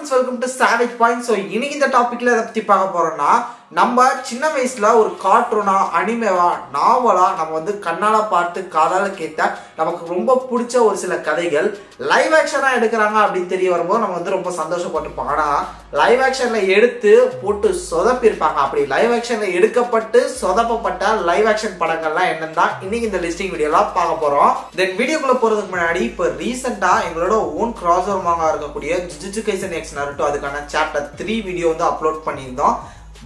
Friends welcome to Savage Point so இன்னைக்கு இந்த டாப்பிக்கில் எதை பற்றி பார்க்க போகிறோம்னா நம்ம சின்ன வயசுல ஒரு கார்ட்டூனா அனிமேவா நாவலா நம்ம வந்து கண்ணால பார்த்து காதால கேட்ட நமக்கு ரொம்ப பிடிச்ச ஒரு சில கதைகள் லைவ் ஆக்ஷனா எடுக்கிறாங்க அப்படின்னு தெரிய வரும்போது நம்ம வந்து ரொம்ப சந்தோஷப்பட்டிருப்போம். ஆனா லைவ் ஆக்ஷன்ல எடுத்து போட்டு சொதப்பிருப்பாங்க அப்படி லைவ் ஆக்ஷன்ல எடுக்கப்பட்டு சொதப்பப்பட்ட லைவ் ஆக்ஷன் படங்கள்லாம் என்னன்னு தான் இன்னைக்கு இந்த லிஸ்டிங் வீடியோலாம் பார்க்க போறோம். தென் வீடியோக்குள்ள போறதுக்கு முன்னாடி இப்போ ரீசெண்டா எங்களோட ஓன் கிராஸ் ஓவர்மாக இருக்கக்கூடிய ஜிஜிஜு கைசன் எக்ஸ் நருட்டோ அதுக்கான சாப்டர் த்ரீ வீடியோ வந்து அப்லோட் பண்ணியிருந்தோம்.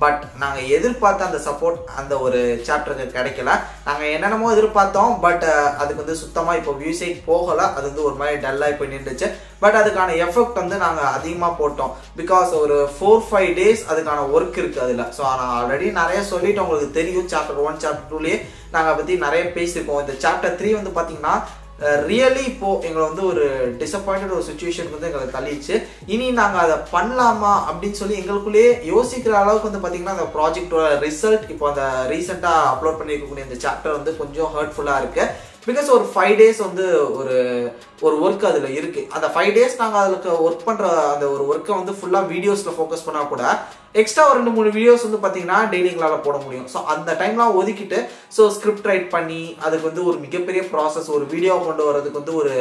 பட் நாங்கள் எதிர்பார்த்த அந்த சப்போர்ட் அந்த ஒரு சாப்டருக்கு கிடைக்கல. நாங்கள் என்னென்னமோ எதிர்பார்த்தோம் பட் அதுக்கு வந்து சுத்தமாக இப்போ வியூஸே போகலை. அது வந்து ஒரு மாதிரி டல்லாகி போய் நின்றுச்சு. பட் அதுக்கான எஃபெக்ட் வந்து நாங்கள் அதிகமாக போட்டோம். பிகாஸ் ஒரு ஃபோர் ஃபைவ் டேஸ் அதுக்கான ஒர்க் இருக்குது அதில். ஸோ நான் ஆல்ரெடி நிறைய சொல்லிட்டு உங்களுக்கு தெரியும் சாப்டர் ஒன் சாப்டர் டூலேயே நாங்கள் பற்றி நிறைய பேசியிருக்கோம். இந்த சாப்டர் த்ரீ வந்து பார்த்தீங்கன்னா ரியலி இப்போ எங்களை வந்து ஒரு டிசப்பாயிண்டட் ஒரு சுச்சுவேஷனுக்கு வந்து எங்களை தள்ளிச்சு இனி நாங்கள் அதை பண்ணலாமா அப்படின்னு சொல்லி எங்களுக்குள்ளேயே யோசிக்கிற அளவுக்கு வந்து பார்த்தீங்கன்னா அந்த ப்ராஜெக்டோட ரிசல்ட் இப்போ அந்த ரீசெண்டாக அப்லோட் பண்ணியிருக்கக்கூடிய இந்த சாப்டர் வந்து கொஞ்சம் ஹர்ட்ஃபுல்லாக இருக்கு. பிகாஸ் ஒரு ஃபைவ் டேஸ் வந்து ஒரு ஒரு ஒர்க் அதில் இருக்குது அந்த ஃபைவ் டேஸ் நாங்கள் அதுக்கு ஒர்க் பண்ணுற அந்த ஒரு ஒர்க்கை வந்து ஃபுல்லாக வீடியோஸில் ஃபோக்கஸ் பண்ணால் கூட எக்ஸ்ட்ரா ஒரு ரெண்டு மூணு வீடியோஸ் வந்து பார்த்தீங்கன்னா டெய்லி எங்களால் போட முடியும். ஸோ அந்த டைம்லாம் ஒதுக்கிட்டு ஸோ ஸ்கிரிப்ட் ரைட் பண்ணி அதுக்கு வந்து ஒரு மிகப்பெரிய ப்ராசஸ் ஒரு வீடியோ கொண்டு வரதுக்கு வந்து ஒரு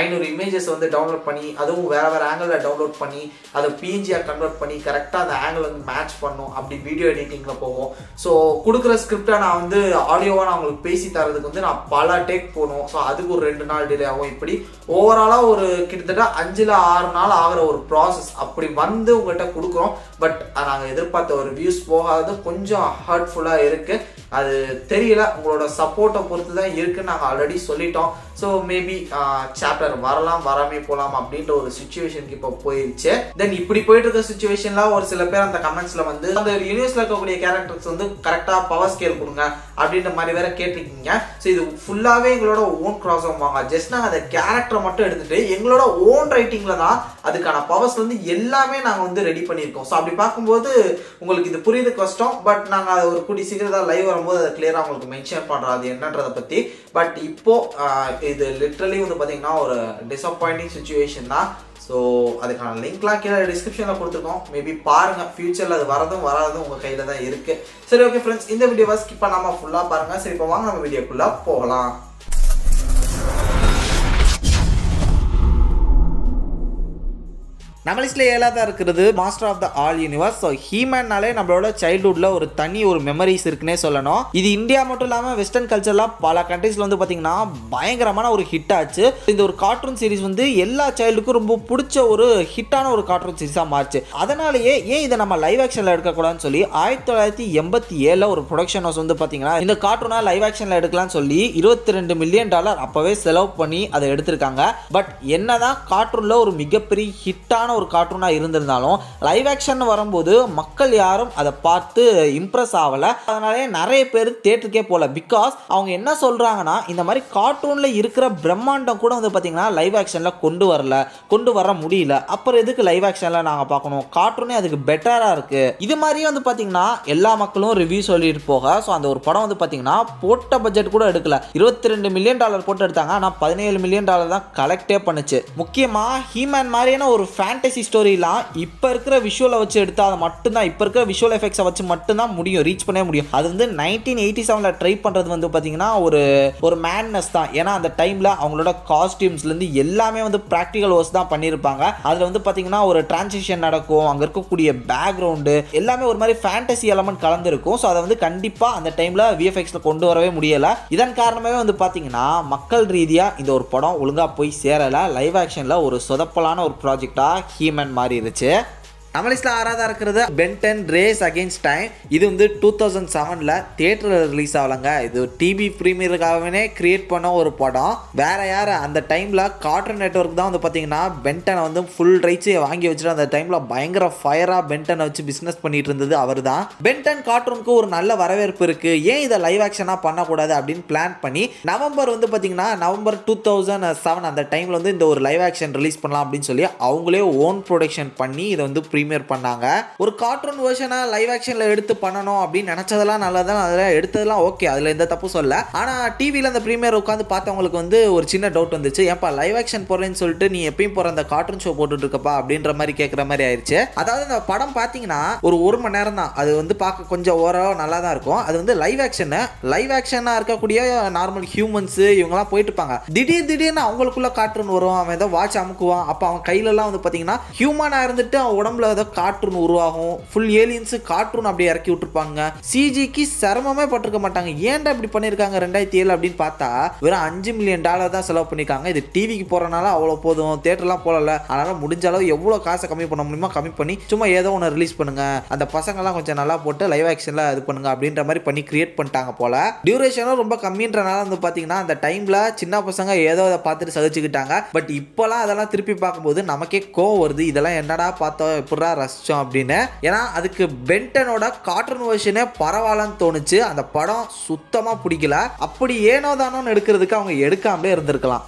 ஐநூறு இமேஜஸ் வந்து டவுன்லோட் பண்ணி அதுவும் வேறு வேறு ஆங்கிளில் டவுன்லோட் பண்ணி அதை பிஎன்ஜியாக கன்வெர்ட் பண்ணி கரெக்டாக அந்த ஆங்கிள் வந்து மேட்ச் பண்ணும் அப்படி வீடியோ எடிட்டிங்கில் போவோம் ஸோ கொடுக்குற ஸ்கிரிப்டை நான் வந்து ஆடியோவாக நான் உங்களுக்கு பேசி தரதுக்கு வந்து நான் பல டேக் போகணும். ஸோ அதுக்கு ஒரு ரெண்டு நாள் டிலே ஆகும். இப்படி ஓவராலாக ஒரு கிட்டத்தட்ட அஞ்சில் ஆறு நாள் ஆகிற ஒரு ப்ராசஸ் அப்படி வந்து உங்கள்கிட்ட கொடுக்குறோம். பட் நாங்கள் எதிர்பார்த்த ஒரு வியூஸ் போகாதது கொஞ்சம் ஹர்ட்ஃபுல்லாக இருக்குது அது தெரியல. உங்களோட சப்போர்ட்டை பொறுத்து தான் இருக்குன்னு நாங்கள் ஆல்ரெடி சொல்லிட்டோம். ஸோ மேபி சாப்டர் வரலாம் வராமே போகலாம் அப்படின்ற ஒரு சுச்சுவேஷனுக்கு இப்போ போயிருச்சு. தென் இப்படி போயிட்டு இருக்க சுச்சுவேஷன்ல ஒரு சில பேர் அந்த கமெண்ட்ஸ்ல வந்து அந்த யூனிவர்ஸ்ல இருக்கக்கூடிய கேரக்டர்ஸ் வந்து கரெக்டாக பவர் ஸ்கேல் கொடுங்க அப்படின்ற மாதிரி வேற கேட்டிருக்கீங்க. ஸோ இது ஃபுல்லாகவே எங்களோட ஓன் கிராஸ் ஆகுவாங்க ஜஸ்ட் நாங்கள் அந்த கேரக்டரை மட்டும் எடுத்துட்டு எங்களோட ஓன் ரைட்டிங்ல தான் அதுக்கான பவர்ஸ் வந்து எல்லாமே நாங்கள் வந்து ரெடி பண்ணியிருக்கோம். ஸோ அப்படி பார்க்கும்போது உங்களுக்கு இது புரியுது கஷ்டம். பட் நாங்கள் அதை ஒரு கூடி சீக்கிரம் லைவ் வரும்போது அதை கிளியராக உங்களுக்கு மென்ஷன் பண்ணுறது அது என்னன்றதை பற்றி பட் இப்போது இது லிட்ரலி வந்து பார்த்தீங்கன்னா ஒரு டிசப்பாயிண்டிங் சுச்சுவேஷன் தான். ஸோ அதுக்கான லிங்க்லாம் கீழே டிஸ்கிரிப்ஷனில் கொடுத்துருக்கோம். மேபி பாருங்கள் ஃபியூச்சரில் அது வரதும் வராதும் உங்கள் கையில் தான் இருக்குது சரி ஓகே ஃப்ரெண்ட்ஸ் இந்த வீடியோவை ஸ்கிப் பண்ணாமல் ஃபுல்லாக பாருங்கள் சரி இப்போ வாங்க நம்ம வீடியோக்குள்ளே போகலாம். நம்ம லிஸ்ட்ல ஏழாவதா இருக்கிறது master of the all universe so ஹீமேன்னாலே நம்மளோட சைல்டுஹுட்டில் ஒரு தனி ஒரு மெமரிஸ் இருக்குன்னே சொல்லணும். இது இந்தியா மட்டும் இல்லாமல் வெஸ்டர்ன் கல்ச்சரில் பல கண்ட்ரீஸ்ல வந்து பார்த்தீங்கன்னா பயங்கரமான ஒரு ஹிட் ஆச்சு. இந்த ஒரு கார்ட்டூன் சீரிஸ் வந்து எல்லா சைல்டுக்கும் ரொம்ப பிடிச்ச ஒரு ஹிட்டான ஒரு கார்ட்டூன் சீரிஸாக மாறுச்சு. அதனாலேயே ஏன் இதை நம்ம லைவ் ஆக்ஷனில் எடுக்கக்கூடாதுன்னு சொல்லி ஆயிரத்தி தொள்ளாயிரத்தி எண்பத்தி ஏழில் ஒரு ப்ரொடக்ஷன் ஹவுஸ் வந்து பார்த்தீங்கன்னா இந்த கார்ட்டூனாக லைவ் ஆக்ஷனில் எடுக்கலாம்னு சொல்லி இருபத்தி ரெண்டு மில்லியன் டாலர் அப்போவே செலவு பண்ணி அதை எடுத்திருக்காங்க. பட் என்னதான் கார்ட்டூனில் ஒரு மிகப்பெரிய ஹிட்டான ஒரு கார்ட்டூனாக இருந்திருந்தாலும் லைவ் ஆக்ஷன் வரும்போது மக்கள் யாரும் அதை பார்த்து இம்ப்ரெஸ் ஆகலை. அதனாலே நிறைய பேர் தேட்டருக்கே போகல. பிகாஸ் அவங்க என்ன சொல்கிறாங்கன்னா இந்த மாதிரி கார்ட்டூனில் இருக்கிற பிரம்மாண்டம் கூட வந்து பார்த்தீங்கன்னா லைவ் ஆக்ஷனில் கொண்டு வரல. கொண்டு வர முடியல. அப்புறம் எதுக்கு லைவ் ஆக்ஷனில் நாங்கள் பார்க்கணும்? கார்ட்டூனே அதுக்கு பெட்டராக இருக்குது இது மாதிரியே வந்து பார்த்தீங்கன்னா எல்லா மக்களும் ரிவ்யூ சொல்லிட்டு போக ஸோ அந்த ஒரு படம் வந்து பார்த்தீங்கன்னா போட்ட பட்ஜெட் கூட எடுக்கல. இருபத்தி ரெண்டு மில்லியன் டாலர் போட்டு எடுத்தாங்க. ஆனால் பதினேழு மில்லியன் டாலர் தான் கலெக்டே பண்ணுச்சு. முக்கியமாக ஹீமேன் மாதிரியான ஒரு ஃபேண்டசி ஸ்டோரிலாம் இப்போ இருக்கிற விஷுவலை வச்சு எடுத்தால் அது மட்டும்தான். இப்போ இருக்கிற விஷுவல் எஃபெக்ட்ஸை வச்சு மட்டும்தான் முடியும் ரீச் பண்ணவே முடியும். அது வந்து நைன்டீன் எயிட்டி செவனில் ட்ரை பண்ணுறது வந்து பார்த்தீங்கன்னா ஒரு ஒரு மேட்னஸ் தான். ஏன்னா அந்த டைமில் அவங்களோட காஸ்டியூம்ஸ்லேருந்து எல்லாமே வந்து ப்ராக்டிக்கல் ஒர்க்ஸ் தான் பண்ணியிருப்பாங்க அதில் வந்து பார்த்தீங்கன்னா ஒரு டிரான்சிஷன் நடக்கும். அங்கே இருக்கக்கூடிய பேக்ரவுண்டு எல்லாமே ஒரு மாதிரி ஃபேண்டசி எலமெண்ட் கலந்துருக்கும். ஸோ அதை வந்து கண்டிப்பாக அந்த டைமில் விஎஃப்எக்ஸில் கொண்டு வரவே முடியலை. இதன் காரணமாகவே வந்து பார்த்தீங்கன்னா மக்கள் ரீதியாக இந்த ஒரு படம் ஒழுங்காக போய் சேரலை. லைவ் ஆக்ஷனில் ஒரு சொதப்பலான ஒரு ப்ராஜெக்டாக ஹீமன் மாறிடுச்சு நம்ம லிஸ்ட்டில் ஆறாவதாக இருக்கிறது. பென்டன் ரேஸ் அகேன்ஸ்ட் டைம் இது வந்து டூ தௌசண்ட் செவனில் தியேட்டரில் ரிலீஸ் ஆகலங்க. இது டிவி ப்ரீமியருக்காகவே கிரியேட் பண்ண ஒரு படம். வேற யார் அந்த டைமில் கார்ட்டூன் நெட்ஒர்க் தான் வந்து பார்த்தீங்கன்னா பென்டனை வந்து ஃபுல் ரைட்ஸே வாங்கி வச்சுட்டு அந்த டைமில் பயங்கர ஃபயராக பென்டனை வச்சு பிஸ்னஸ் பண்ணிட்டு இருந்தது அவர் தான் பென்டன் கார்ட்டூனுக்கு ஒரு நல்ல வரவேற்பு இருக்குது ஏன் இதை லைவ் ஆக்ஷனாக பண்ணக்கூடாது அப்படின்னு பிளான் பண்ணி நவம்பர் வந்து பார்த்தீங்கன்னா நவம்பர் டூ தௌசண்ட் செவன் அந்த டைமில் வந்து இந்த ஒரு லைவ் ஆக்ஷன் ரிலீஸ் பண்ணலாம் அப்படின்னு சொல்லி அவங்களே ஓன் ப்ரொடக்ஷன் பண்ணி இதை வந்து ப்ரீ ப்ரீமியர் பண்ணாங்க. ஒரு கார்ட்டூன் வெர்ஷனை லைவ் ஆக்ஷனில் எடுத்து பண்ணணும் அப்படின்னு நினச்சதெல்லாம் நல்லதான் அதில் எடுத்ததெல்லாம் ஓகே அதில் எந்த தப்பு சொல்ல ஆனால் டிவியில் அந்த ப்ரீமியர் உட்காந்து பார்த்தவங்களுக்கு வந்து ஒரு சின்ன டவுட் வந்துச்சு. ஏப்பா லைவ் ஆக்ஷன் போடுறேன்னு சொல்லிட்டு நீ எப்பயும் போகிற அந்த கார்ட்டூன் ஷோ போட்டுட்டு இருக்கப்பா அப்படின்ற மாதிரி கேட்குற மாதிரி ஆயிடுச்சு அதாவது இந்த படம் பார்த்தீங்கன்னா ஒரு ஒரு மணி நேரம் தான். அது வந்து பார்க்க கொஞ்சம் ஓரளவு நல்லா தான் இருக்கும். அது வந்து லைவ் ஆக்ஷனு லைவ் ஆக்ஷனாக இருக்கக்கூடிய நார்மல் ஹியூமன்ஸ் இவங்கெல்லாம் போயிட்டு இருப்பாங்க. திடீர் திடீர்னு அவங்களுக்குள்ள கார்ட்டூன் வரும். அவன் ஏதோ வாட்ச் அமுக்குவான். அப்போ அவன் கையிலலாம் வந்து பார்த்தீங்கன்னா ஹியூமனாக இருந்துட்டு அவன் உடம்புல ஏதோ கார்ட்டூன் உருவாகும். ஃபுல் ஏலியன்ஸு கார்ட்டூன் அப்படி இறக்கி விட்டுருப்பாங்க. சிஜிக்கு சிரமமே பட்டிருக்க மாட்டாங்க. ஏன்டா இப்படி பண்ணியிருக்காங்க ரெண்டாயிரத்தி ஏழு அப்படின்னு பார்த்தா வெறும் அஞ்சு மில்லியன் டாலர் தான் செலவு பண்ணியிருக்காங்க இது டிவிக்கு போகிறனால அவ்வளோ போதும். தேட்டர்லாம் போகல அதனால் முடிஞ்ச அளவு எவ்வளோ காசை கம்மி பண்ண முடியுமோ கம்மி பண்ணி சும்மா ஏதோ ஒன்று ரிலீஸ் பண்ணுங்க. அந்த பசங்கள்லாம் கொஞ்சம் நல்லா போட்டு லைவ் ஆக்ஷனில் இது பண்ணுங்க அப்படின்ற மாதிரி பண்ணி கிரியேட் பண்ணிட்டாங்க போல. டியூரேஷனும் ரொம்ப கம்மின்றனால வந்து பார்த்தீங்கன்னா அந்த டைமில் சின்ன பசங்க ஏதோ அதை பார்த்துட்டு சகிச்சுக்கிட்டாங்க. பட் இப்போலாம் அதெல்லாம் திருப்பி பார்க்கும்போது நமக்கே கோவம் வருது. இதெல்லாம் என்னடா பார்த்தோம்? சூப்பராக ரசித்தோம் அப்படின்னு. ஏன்னா அதுக்கு பென்டனோட கார்ட்டூன் வெர்ஷனே பரவாயில்லன்னு தோணுச்சு. அந்த படம் சுத்தமாக பிடிக்கல. அப்படி ஏனோ தானோன்னு எடுக்கிறதுக்கு அவங்க எடுக்காமலே இருந்திருக்கலாம்.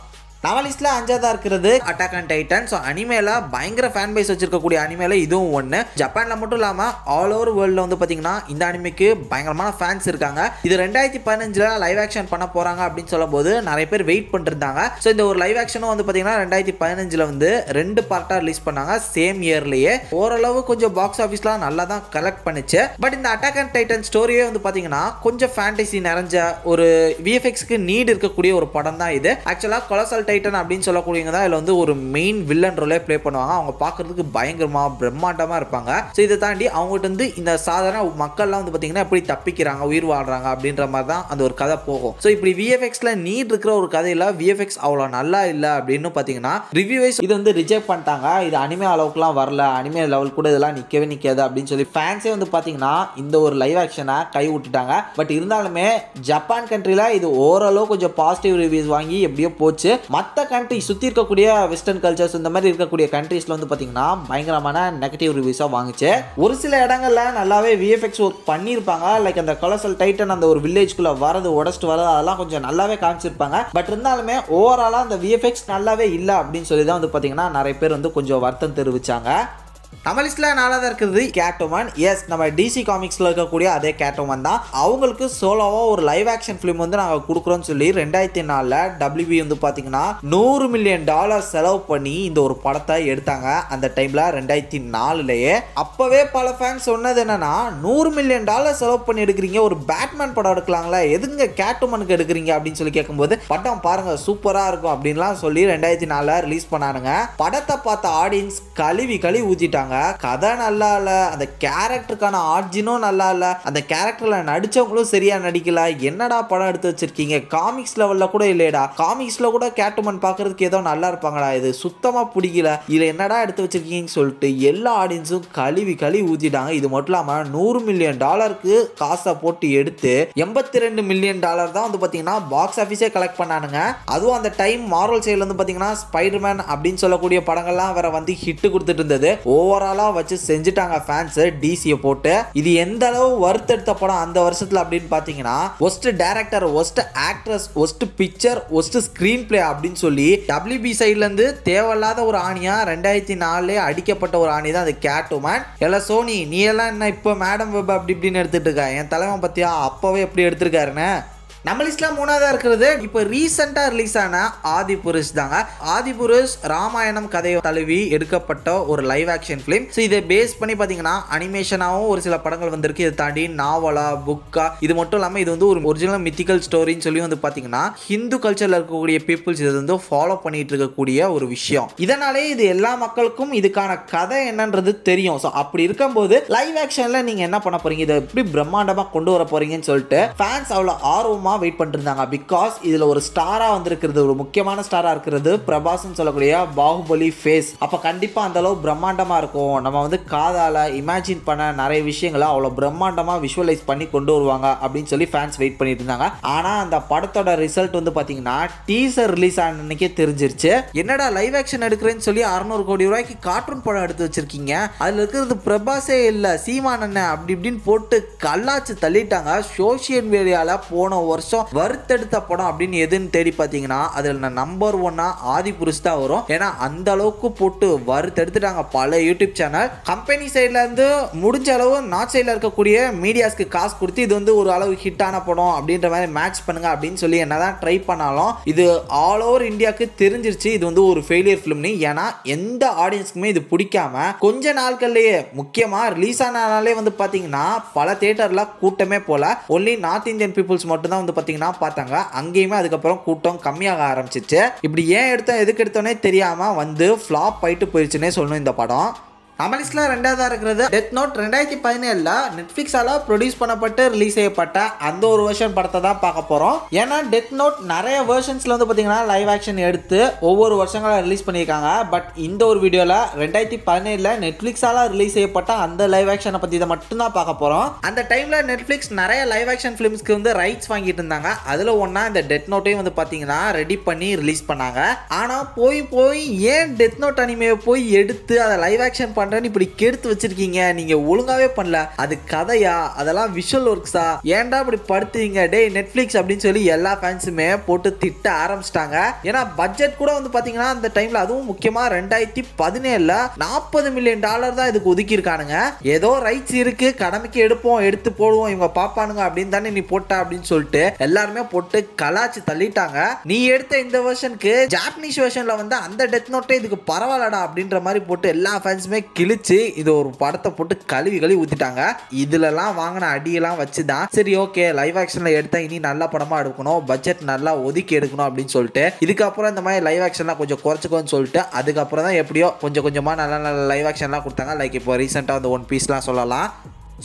நம்ம அஞ்சாவதாக அஞ்சாவதா இருக்கிறது அட்டாக் அண்ட் டைட்டன் ஸோ அனிமேல பயங்கர ஃபேன் பேஸ் வச்சிருக்கக்கூடிய அனிமேல இதுவும் ஒன்று ஜப்பான்ல மட்டும் இல்லாம ஆல் ஓவர் வேர்ல்ட்ல வந்து பாத்தீங்கன்னா இந்த அனிமைக்கு பயங்கரமான ஃபேன்ஸ் இருக்காங்க. இது ரெண்டாயிரத்தி பதினஞ்சுல லைவ் ஆக்ஷன் பண்ண போறாங்க அப்படின்னு சொல்லும் போது நிறைய பேர் வெயிட் பண்ணிருந்தாங்க. ஸோ இந்த ஒரு லைவ் ஆக்ஷனும் வந்து பாத்தீங்கன்னா ரெண்டாயிரத்தி பதினஞ்சுல வந்து ரெண்டு பார்ட்டா ரிலீஸ் பண்ணாங்க சேம் இயர்லயே ஓரளவு கொஞ்சம் பாக்ஸ் ஆஃபீஸ்லாம் நல்லா தான் கலெக்ட் பண்ணுச்சு. பட் இந்த அட்டாக் அண்ட் டைட்டன் ஸ்டோரியே வந்து பாத்தீங்கன்னா கொஞ்சம் ஃபேண்டசி நிறைஞ்ச ஒரு விஎஃப்எக்ஸ்க்கு நீட் இருக்கக்கூடிய ஒரு படம் தான் இது ஆக்சுவலாக கொலசல் டைட்டன் அப்படின்னு சொல்லக்கூடியவங்க தான் இதில் வந்து ஒரு மெயின் வில்லன் ரோலே ப்ளே பண்ணுவாங்க. அவங்க பார்க்கறதுக்கு பயங்கரமாக பிரம்மாண்டமாக இருப்பாங்க. ஸோ இதை தாண்டி அவங்ககிட்ட வந்து இந்த சாதாரண மக்கள்லாம் வந்து பார்த்தீங்கன்னா எப்படி தப்பிக்கிறாங்க உயிர் வாழ்கிறாங்க அப்படின்ற மாதிரி தான் அந்த ஒரு கதை போகும். ஸோ இப்படி விஎஃப்எக்ஸில் நீட் இருக்கிற ஒரு கதையில் விஎஃப்எக்ஸ் அவ்வளோ நல்லா இல்லை அப்படின்னு பார்த்தீங்கன்னா ரிவ்யூவைஸ் இது வந்து ரிஜெக்ட் பண்ணிட்டாங்க. இது அனிமே அளவுக்குலாம் வரல. அனிமே லெவல் கூட இதெல்லாம் நிற்கவே நிற்காது அப்படின்னு சொல்லி ஃபேன்ஸே வந்து பார்த்தீங்கன்னா இந்த ஒரு லைவ் ஆக்ஷனை கை விட்டுட்டாங்க. பட் இருந்தாலுமே ஜப்பான் கண்ட்ரியில் இது ஓரளவு கொஞ்சம் பாசிட்டிவ் ரிவ்யூஸ் வாங்கி எப்படியோ போச்சு. மற்ற கண்ட்ரி சுற்றி இருக்கக்கூடிய வெஸ்டர்ன் கல்ச்சர்ஸ் இந்த மாதிரி இருக்கக்கூடிய கண்ட்ரீஸில் வந்து பார்த்தீங்கன்னா பயங்கரமான நெகட்டிவ் ரிவ்யூஸாக வாங்குச்சு. ஒரு சில இடங்களில் நல்லாவே விஎஃப்எக்ஸ் ஒர்க் பண்ணியிருப்பாங்க. லைக் அந்த கொலசல் டைட்டன் அந்த ஒரு வில்லேஜ்குள்ளே வரது உடச்சிட்டு வரது அதெல்லாம் கொஞ்சம் நல்லாவே காமிச்சிருப்பாங்க. பட் இருந்தாலுமே ஓவராலாக அந்த விஎஃப்எக்ஸ் நல்லாவே இல்லை அப்படின்னு சொல்லி தான் வந்து பார்த்தீங்கன்னா நிறைய பேர் வந்து கொஞ்சம் வருத்தம் தெரிவிச்சாங்க. நம்ம நாலாவது இருக்கிறது கேட்டோமன் எஸ் நம்ம டிசி காமிக்ஸ்ல இருக்கக்கூடிய அதே கேட்டோமன் தான். அவங்களுக்கு சோலோவா ஒரு லைவ் ஆக்ஷன் ஃபிலிம் வந்து நாங்கள் கொடுக்குறோன்னு சொல்லி ரெண்டாயிரத்தி நாலில் டபிள்யூபி வந்து பார்த்தீங்கன்னா நூறு மில்லியன் டாலர் செலவு பண்ணி இந்த ஒரு படத்தை எடுத்தாங்க. அந்த டைம்ல ரெண்டாயிரத்தி நாலுலயே. அப்பவே பல ஃபேன்ஸ் சொன்னது என்னன்னா நூறு மில்லியன் டாலர் செலவு பண்ணி எடுக்கிறீங்க ஒரு பேட்மேன் படம் எடுக்கலாங்களா எதுங்க கேட்டோமனுக்கு எடுக்கிறீங்க அப்படின்னு சொல்லி கேட்கும்போது படம் பாருங்க சூப்பரா இருக்கும் அப்படின்லாம் சொல்லி ரெண்டாயிரத்தி நாலில் ரிலீஸ் பண்ணானுங்க. படத்தை பார்த்த ஆடியன்ஸ் கழுவி கழுவி ஊத்திட்டாங்க. கதை நல்லா இல்லை. அந்த கேரக்டருக்கான ஆர்ஜினும் நல்லா இல்லை. அந்த கேரக்டரில் நடித்தவங்களும் சரியாக நடிக்கல. என்னடா படம் எடுத்து வச்சிருக்கீங்க? காமிக்ஸ் லெவலில் கூட இல்லையடா. காமிக்ஸில் கூட கேட்டுமன் பார்க்கறதுக்கு ஏதோ நல்லா இருப்பாங்கடா. இது சுத்தமாக பிடிக்கல. இதில் என்னடா எடுத்து வச்சிருக்கீங்கன்னு சொல்லிட்டு எல்லா ஆடியன்ஸும் கழுவி கழுவி ஊத்திட்டாங்க. இது மட்டும் இல்லாமல் நூறு மில்லியன் டாலருக்கு காசை போட்டு எடுத்து எண்பத்தி ரெண்டு மில்லியன் டாலர் தான் வந்து பார்த்தீங்கன்னா பாக்ஸ் ஆஃபீஸே கலெக்ட் பண்ணானுங்க. அதுவும் அந்த டைம் மார்வல் சைடில் வந்து பார்த்தீங்கன்னா ஸ்பைடர்மேன் அப்படின்னு சொல்லக்கூடிய படங்கள்லாம் வேற வந்து ஹிட் கொடுத்துட்டு இருந்தது. ஓவராலாக வச்சு செஞ்சுட்டாங்க ஃபேன்ஸு டிசியை போட்டு. இது எந்த அளவு வறுத்தெடுத்த படம் அந்த வருஷத்தில் அப்படின்னு பார்த்தீங்கன்னா best director best actress best picture best screenplay அப்படின்னு சொல்லி டபிள்யூபி சைட்லேருந்து தேவையில்லாத ஒரு ஆணியாக ரெண்டாயிரத்தி நாலுலேயே அடிக்கப்பட்ட ஒரு ஆணி தான் அது கேட்டுமேன் எல்லாம் சோனி நீ எல்லாம் என்ன இப்போ மேடம் வெப் அப்படி இப்படின்னு எடுத்துட்டு இருக்க? என் தலைவன் பற்றியா அப்போவே எப்படி எடுத்திருக்காருன்னு? நம்ம லிஸ்ட்ல மூணாவதாக இருக்கிறது. இப்போ ரீசெண்டாக ரிலீஸ் ஆன ஆதிபுருஷ் தாங்க. ஆதிபுருஷ் ராமாயணம் கதையை தழுவி எடுக்கப்பட்ட ஒரு லைவ் ஆக்ஷன் ஃபிலிம் ஸோ இதை பேஸ் பண்ணி பார்த்தீங்கன்னா அனிமேஷனாகவும் ஒரு சில படங்கள் வந்திருக்கு. இதை தாண்டி நாவலா புக்கா இது மட்டும் இல்லாமல் இது வந்து ஒரு ஒரிஜினல் மித்திக்கல் ஸ்டோரின்னு சொல்லி வந்து பார்த்தீங்கன்னா ஹிந்து கல்ச்சரில் இருக்கக்கூடிய பீப்புள்ஸ் இது வந்து ஃபாலோ பண்ணிட்டு இருக்கக்கூடிய ஒரு விஷயம். இதனாலே இது எல்லா மக்களுக்கும் இதுக்கான கதை என்னன்றது தெரியும். ஸோ அப்படி இருக்கும்போது லைவ் ஆக்ஷனில் நீங்கள் என்ன பண்ண போறீங்க? இதை எப்படி பிரம்மாண்டமாக கொண்டு வர போறீங்கன்னு சொல்லிட்டு ஃபேன்ஸ் அவ்வளோ ஆர்வமாக வெயிட் பண்ணிட்டு இருந்தாங்க பிகாஸ் இதில் ஒரு ஸ்டாராக வந்திருக்கிறது ஒரு முக்கியமான ஸ்டாராக இருக்கிறது பிரபாஸ்னு சொல்லக்கூடிய பாகுபலி ஃபேஸ். அப்போ கண்டிப்பாக அந்த அளவு பிரம்மாண்டமாக இருக்கும். நம்ம வந்து காதால் இமேஜின் பண்ண நிறைய விஷயங்களை அவ்வளோ பிரம்மாண்டமாக விஷுவலைஸ் பண்ணி கொண்டு வருவாங்க அப்படின்னு சொல்லி ஃபேன்ஸ் வெயிட் பண்ணிட்டு இருந்தாங்க. ஆனால் அந்த படத்தோட ரிசல்ட் வந்து பார்த்தீங்கன்னா டீசர் ரிலீஸ் ஆன அன்னைக்கே தெரிஞ்சிருச்சு. என்னடா லைவ் ஆக்ஷன் எடுக்கிறேன்னு சொல்லி அறுநூறு கோடி ரூபாய்க்கு கார்ட்டூன் படம் எடுத்து வச்சிருக்கீங்க. அதில் இருக்கிறது பிரபாஸே இல்லை சீமான் அண்ணன் அப்படி இப்படின்னு போட்டு கல்லாச்சு தள்ளிட்டாங்க. சோஷியல் மீடியாவில் போன வருஷம் வறுத்தெடுத்த படம் அப்படின்னு எதுன்னு தேடி பார்த்தீங்கன்னா அதில் நம்பர் ஒன்னா ஆதி புருஷ் தான் வரும். ஏன்னா அந்த அளவுக்கு போட்டு வறுத்தெடுத்துட்டாங்க பல யூடியூப் சேனல் கம்பெனி சைட்ல இருந்து முடிஞ்ச அளவு நார்த் சைடில் இருக்கக்கூடிய மீடியாஸ்க்கு காசு கொடுத்து இது வந்து ஒரு அளவு ஹிட்டான படம் அப்படின்ற மாதிரி மேட்ச் பண்ணுங்க அப்படின்னு சொல்லி என்னதான் ட்ரை பண்ணாலும் இது ஆல் ஓவர் இந்தியாவுக்கு தெரிஞ்சிருச்சு. இது வந்து ஒரு ஃபெயிலியர் ஃபிலிம்னு ஏன்னா எந்த ஆடியன்ஸ்க்குமே இது பிடிக்காம கொஞ்ச நாட்கள்லேயே முக்கியமாக ரிலீஸ் ஆனாலே வந்து பார்த்தீங்கன்னா பல தேட்டரில் கூட்டமே போல ஒன்லி நார்த் இந்தியன் பீப்புள்ஸ் மட்டும் தான் வந்து பாத்தீங்கன்னா பார்த்தாங்க. அங்கேயுமே அதுக்கப்புறம் கூட்டம் கம்மியாக ஆரம்பிச்சிச்சு. இப்படி ஏன் எடுத்தோம் எதுக்கு எடுத்தோன்னே தெரியாம வந்து ஃப்ளாப் ஆயிட்டு போயிடுச்சுன்னே சொல்லணும் இந்த படம். அமலிஸ்ல ரெண்டாவதாக ரெண்டாவதா இருக்கிறது. டெத் நோட் ரெண்டாயிரத்தி பதினேழுல நெட்ஃபிளிக்ஸால ப்ரொடியூஸ் பண்ணப்பட்டு ரிலீஸ் செய்யப்பட்ட அந்த ஒரு வெர்ஷன் படத்தை தான் பார்க்க போறோம். ஏன்னா டெத் நோட் நிறைய வேர்ஷன்ஸில் வந்து பாத்தீங்கன்னா லைவ் ஆக்ஷன் எடுத்து ஒவ்வொரு வருஷங்களா ரிலீஸ் பண்ணியிருக்காங்க. பட் இந்த ஒரு வீடியோல ரெண்டாயிரத்தி பதினேழுல நெட்ஃபிளிக்ஸால ரிலீஸ் செய்யப்பட்ட அந்த லைவ் ஆக்ஷனை பத்தி இதை மட்டும் தான் பார்க்க போறோம். அந்த டைம்ல நெட்ஃபிளிக்ஸ் நிறைய லைவ் ஆக்ஷன் ஃபிலிம்ஸ்க்கு வந்து ரைட்ஸ் வாங்கிட்டு இருந்தாங்க. அதுல ஒன்னா இந்த டெத் நோட்டையும் வந்து பாத்தீங்கன்னா ரெடி பண்ணி ரிலீஸ் பண்ணாங்க. ஆனா போய் போய் ஏன் டெத் நோட் அனிமையை போய் எடுத்து அதை லைவ் ஆக்ஷன் பண்றேன்னு இப்படி கெடுத்து வச்சிருக்கீங்க. நீங்க ஒழுங்காவே பண்ணல. அது கதையா? அதெல்லாம் விஷுவல் ஒர்க்ஸா ஏன்டா இப்படி படுத்துவீங்க டேய் நெட்ஃபிளிக்ஸ் அப்படின்னு சொல்லி எல்லா ஃபேன்ஸுமே போட்டு திட்ட ஆரம்பிச்சிட்டாங்க. ஏன்னா பட்ஜெட் கூட வந்து பாத்தீங்கன்னா அந்த டைம்ல அதுவும் முக்கியமா ரெண்டாயிரத்தி பதினேழுல நாற்பது மில்லியன் டாலர் தான் இதுக்கு ஒதுக்கி இருக்கானுங்க ஏதோ ரைட்ஸ் இருக்கு கடமைக்கு எடுப்போம் எடுத்து போடுவோம் இவங்க பாப்பானுங்க அப்படின்னு தானே நீ போட்ட அப்படின்னு சொல்லிட்டு எல்லாருமே போட்டு கலாச்சு தள்ளிட்டாங்க. நீ எடுத்த இந்த வெர்ஷனுக்கு ஜாப்பனீஸ் வெர்ஷன்ல வந்து அந்த டெத் நோட்டே இதுக்கு பரவாயில்லடா அப்படின்ற மாதிரி போட்டு எல்லா ஃபேன்ஸுமே கிழிச்சு இது ஒரு படத்தை போட்டு கழுவி கழுவி ஊத்திட்டாங்க. இதுலலாம் வாங்கின அடியெல்லாம் வச்சு தான் சரி ஓகே லைவ் ஆக்ஷன்ல எடுத்தா இனி நல்ல படமா எடுக்கணும் பட்ஜெட் நல்லா ஒதுக்கி எடுக்கணும் அப்படின்னு சொல்லிட்டு இதுக்கப்புறம் இந்த மாதிரி லைவ் ஆக்ஷன்லாம் கொஞ்சம் குறைச்சிக்கோன்னு சொல்லிட்டு அதுக்கப்புறம் தான் எப்படியோ கொஞ்சம் கொஞ்சமா நல்ல நல்ல லைவ் ஆக்ஷன்லாம் கொடுத்தாங்க. லைக் இப்போ ரீசெண்டாக அந்த ஒன் பீஸ்லாம் சொல்லலாம்.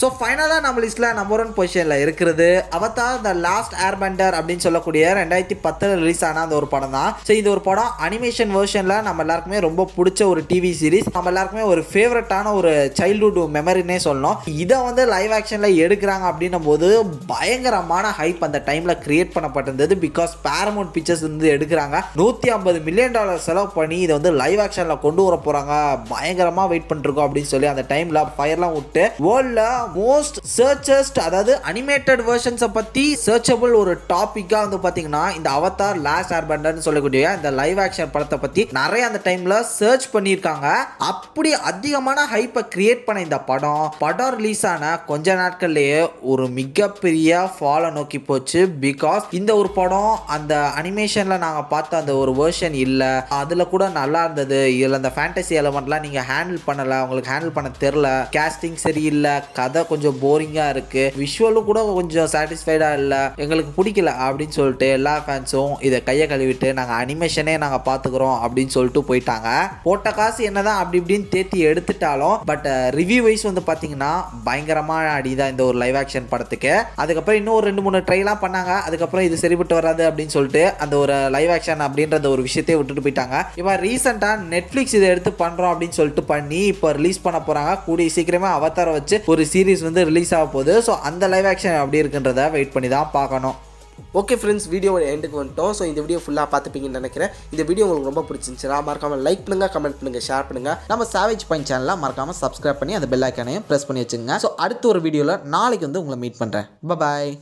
ஸோ ஃபைனலாக நம்ம லிஸ்ட்டில் நம்பர் ஒன் பொசிஷனில் இருக்கிறது. அவத்தார் த லாஸ்ட் ஏர்பெண்டர் அப்படின்னு சொல்லக்கூடிய ரெண்டாயிரத்தி பத்தில் ரிலீஸ் ஆன அந்த ஒரு படம் தான். ஸோ இது ஒரு படம் அனிமேஷன் வேர்ஷனில் நம்ம எல்லாருக்குமே ரொம்ப பிடிச்ச ஒரு டிவி சீரிஸ் நம்ம எல்லாருக்குமே ஒரு ஃபேவரட்டான ஒரு சைல்ட்ஹுட் மெமரினே சொல்லணும். இதை வந்து லைவ் ஆக்ஷனில் எடுக்கிறாங்க அப்படின்னும் போது பயங்கரமான ஹைப் அந்த டைமில் கிரியேட் பண்ணப்பட்டிருந்தது. பிகாஸ் பேரமௌண்ட் பிக்சர்ஸ் வந்து எடுக்கிறாங்க. நூற்றி ஐம்பது மில்லியன் டாலர் செலவு பண்ணி இதை வந்து லைவ் ஆக்ஷனில் கொண்டு வர போகிறாங்க பயங்கரமாக வெயிட் பண்ணிருக்கோம் அப்படின்னு சொல்லி அந்த டைமில் ஃபயர்லாம் விட்டு வேர்ல்டில் மோஸ்ட் சர்ச்சஸ்ட் அதாவது அனிமேட்டட் வேர்ஷன்ஸை பற்றி சர்ச்சபிள் ஒரு டாப்பிக்காக வந்து பார்த்தீங்கன்னா இந்த அவதார் லாஸ்ட் ஏர்பண்டர்னு சொல்லக்கூடிய இந்த லைவ் ஆக்ஷன் படத்தை பற்றி நிறைய அந்த டைமில் சர்ச் பண்ணியிருக்காங்க. அப்படி அதிகமான ஹைப்பை கிரியேட் பண்ண இந்த படம் படம் ரிலீஸ் ஆன கொஞ்ச நாட்கள்லேயே ஒரு மிகப்பெரிய ஃபாலோ நோக்கி போச்சு. பிகாஸ் இந்த ஒரு படம் அந்த அனிமேஷனில் நாங்கள் பார்த்த அந்த ஒரு வேர்ஷன் இல்லை. அதில் கூட நல்லா இருந்தது. இதில் அந்த ஃபேண்டசி எலமெண்ட்லாம் நீங்கள் ஹேண்டில் பண்ணலை. உங்களுக்கு ஹேண்டில் பண்ண தெரில கேஸ்டிங் சரியில்லை. கதை கொஞ்சம் போரிங்காக இருக்குது விஷுவலும் கூட கொஞ்சம் சாட்டிஸ்ஃபைடாக இல்லை. எங்களுக்கு பிடிக்கல அப்படின்னு சொல்லிட்டு எல்லா ஃபேன்ஸும் இதை கையை கழுவிட்டு நாங்கள் அனிமேஷனே நாங்கள் பார்த்துக்குறோம் அப்படின்னு சொல்லிட்டு போயிட்டாங்க. போட்ட காசு என்னதான் அப்படி இப்படின்னு தேத்தி எடுத்துட்டாலும் பட் ரிவ்யூ வைஸ் வந்து பார்த்தீங்கன்னா பயங்கரமான அடிதான் இந்த ஒரு லைவ் ஆக்ஷன் படத்துக்கு. அதுக்கப்புறம் இன்னும் ஒரு ரெண்டு மூணு ட்ரைலாம் பண்ணாங்க. அதுக்கப்புறம் இது சரிபட்டு வராது அப்படின்னு சொல்லிட்டு அந்த ஒரு லைவ் ஆக்ஷன் அப்படின்ற அந்த ஒரு விஷயத்தையே விட்டுட்டு போயிட்டாங்க. இப்போ ரீசெண்டாக நெட்ஃப்ளிக்ஸ் இதை எடுத்து பண்ணுறோம் அப்படின்னு சொல்லிட்டு பண்ணி இப்போ ரிலீஸ் பண்ண போகிறாங்க கூடிய சீக்கிரமே அவதார வச்சு ஒரு சீரிஸ் வந்து ரிலீஸ் ஆக போகுது. ஸோ அந்த லைவ் ஆக்ஷன் எப்படி இருக்குன்றத வெயிட் பண்ணி தான் பார்க்கணும். ஓகே ஃப்ரெண்ட்ஸ் வீடியோவோட எண்டுக்கு வந்துட்டோம். ஸோ இந்த வீடியோ ஃபுல்லாக பார்த்துப்பீங்கன்னு நினைக்கிறேன். இந்த வீடியோ உங்களுக்கு ரொம்ப பிடிச்சிருந்துச்சுன்னா மறக்காமல் லைக் பண்ணுங்கள் கமெண்ட் பண்ணுங்கள் ஷேர் பண்ணுங்க. நம்ம சாவேஜ் பாயிண்ட் சேனலாக மறக்காமல் சப்ஸ்கிரைப் பண்ணி அந்த பெல் ஐக்கானையும் ப்ரெஸ் பண்ணி வச்சுங்க ஸோ அடுத்த ஒரு வீடியோவில் நாளைக்கு வந்து உங்களை மீட் பண்ணுறேன் பாய்